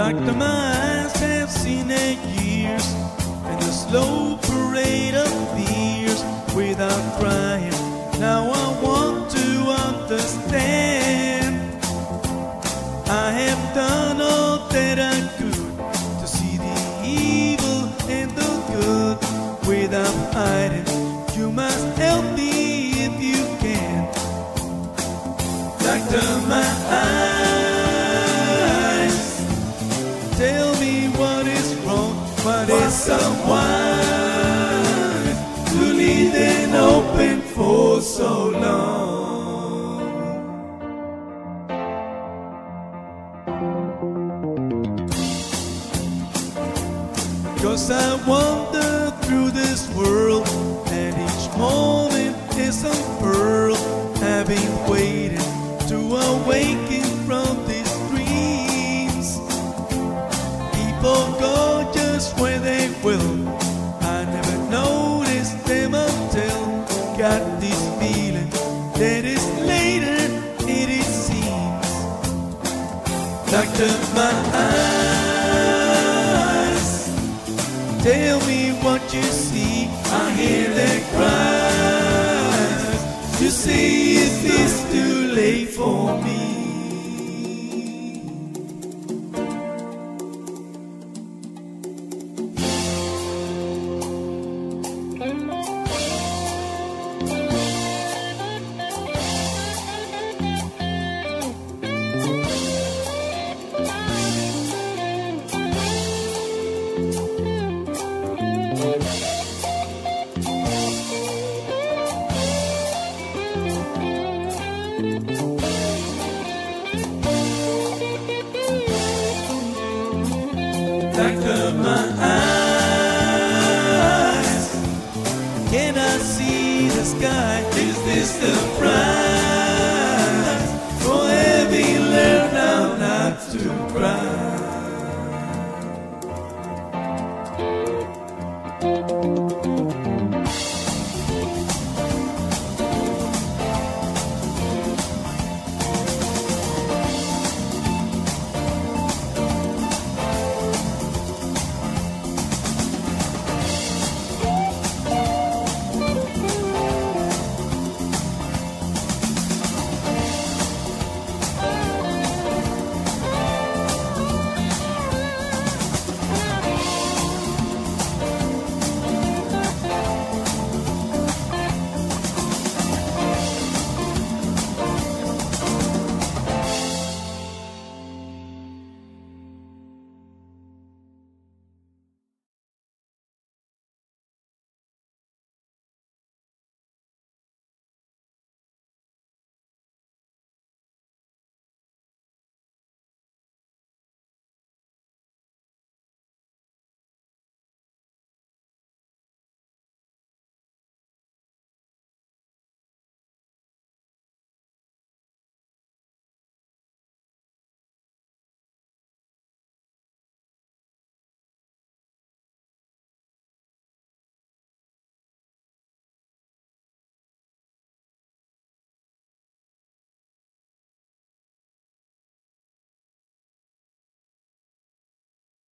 My eyes have seen the years and the slow parade of fears without crying. Now I want to understand. I have done all that I could to see the evil and the good without hiding. You must help me if you can. Doctor, my Cause I wander through this world and each moment is unfurled. I've been waiting to awaken from these dreams. People go just where they will. I never noticed them until got this feeling that it's later it, seems. My eyes tell me what you see. I hear their cries. You say is too late for me. Doctor, my eyes. Can I see the sky? Is this the prize for having learned now not to cry?